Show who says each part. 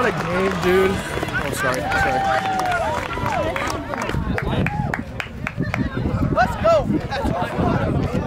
Speaker 1: What a game, dude. Oh, sorry. Sorry. Let's go.